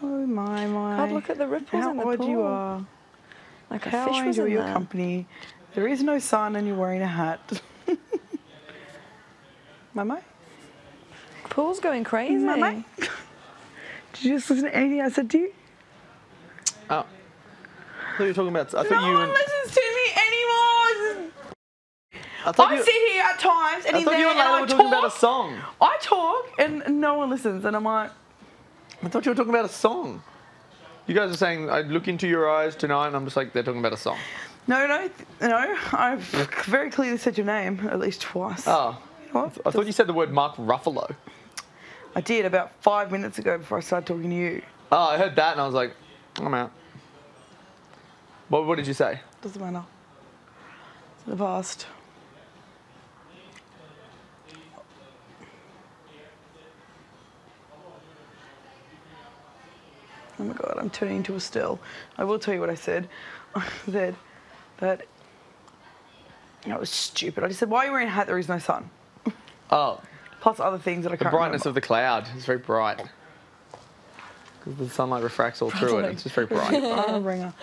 Oh my my. God, look at the ripples How in the odd you pool. are. Like a How fish I was enjoy in your there. company. There is no sun and you're wearing a hat. Mama? Pool's going crazy. Mama? Did you just listen to anything I said to you? Oh. I thought you were talking about. I thought no you. one and, listens to me anymore. I thought I you, sit here at times and I in thought there you and and I Layla were talking talk. about a song. I talk and no one listens, and I'm like, I thought you were talking about a song. You guys are saying, I look into your eyes tonight, and I'm just like, they're talking about a song. no, no, no. I've very clearly said your name at least twice. Oh. What? I thought you said the word Mark Ruffalo. I did about five minutes ago before I started talking to you. Oh, I heard that, and I was like, I'm out. What, what did you say? Doesn't matter. It's the past. Oh my god, I'm turning into Estelle. I will tell you what I said. I said that that was stupid. I just said, why are you wearing a hat? There is no sun. Oh, Plus other things that I the can't brightness remember. of the cloud It's very bright. Because the sunlight refracts all through it. It's just very bright. Oh, ringer.